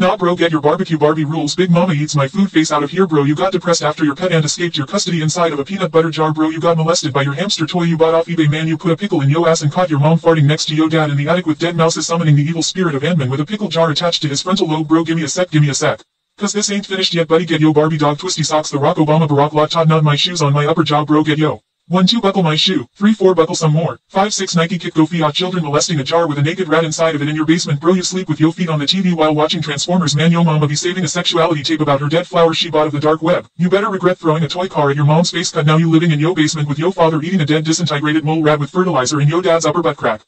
Nah bro get your barbecue Barbie rules. Big mama eats my food face out of here bro. You got depressed after your pet and escaped your custody inside of a peanut butter jar bro. You got molested by your hamster toy you bought off ebay man. You put a pickle in yo ass and caught your mom farting next to yo dad in the attic with dead mouses summoning the evil spirit of Ant-Man with a pickle jar attached to his frontal lobe. Bro gimme a sec gimme a sec. Cause this ain't finished yet buddy. Get yo Barbie dog twisty socks the rock Obama Barack lot Todd not my shoes on my upper jaw bro. Get yo. 1 2 buckle my shoe, 3 4 buckle some more, 5 6 Nike kick go fiat children molesting a jar with a naked rat inside of it in your basement. Bro you sleep with yo feet on the TV while watching Transformers. Man yo mama be saving a sexuality tape about her dead flower she bought of the dark web. You better regret throwing a toy car at your mom's face cut now you living in yo basement with yo father eating a dead disintegrated mole rat with fertilizer in yo dad's upper butt crack.